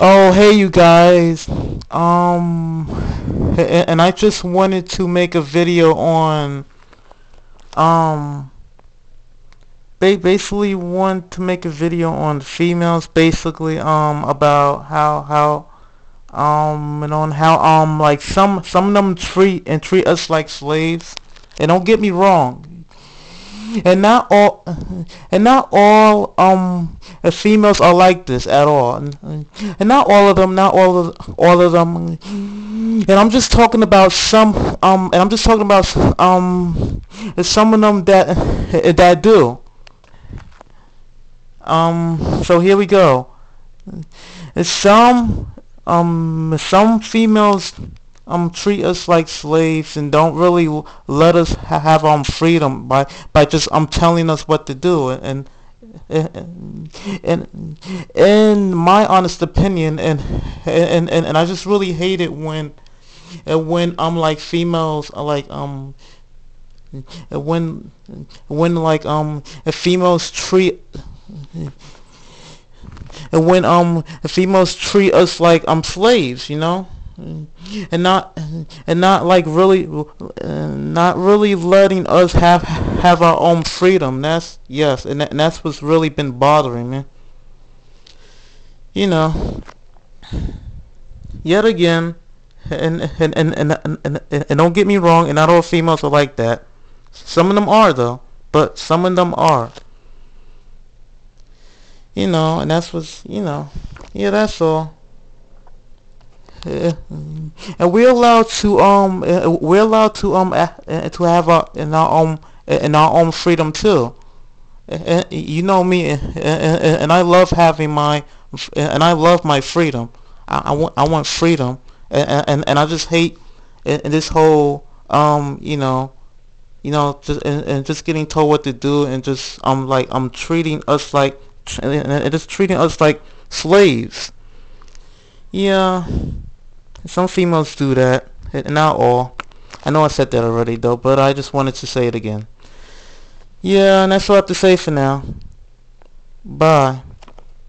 Oh, hey you guys. Um, and I just wanted to make a video on, um, ba- basically want to make a video on females, basically, um, about how, how, um, and on how, um, like some, some of them treat and treat us like slaves. And don't get me wrong, and not all and not all um females are like this at all. And, and not all of them not all of all of them. And I'm just talking about some um and I'm just talking about um some of them that that do. Um so here we go. Some um some females um treat us like slaves and don't really let us ha have um freedom by by just um telling us what to do. And and and in my honest opinion and and and, and I just really hate it when when um like females like um when when like um females treat and when um females treat us like um slaves you know and not and not like really uh, not really letting us have have our own freedom. That's yes and, that, and that's what's really been bothering me. You know yet again and and, and and and and and don't get me wrong and not all females are like that. Some of them are though but some of them are. You know and that's what's you know yeah that's all and we're allowed to um we're allowed to um to have our in our own in our own freedom too. And you know me, and I love having my and I love my freedom. I, want I want freedom, and and, and I just hate this whole um you know you know just and, and just getting told what to do and just um like I'm treating us like and just treating us like slaves. Yeah. Some females do that. Not all. I know I said that already though, but I just wanted to say it again. Yeah, and that's all I have to say for now. Bye.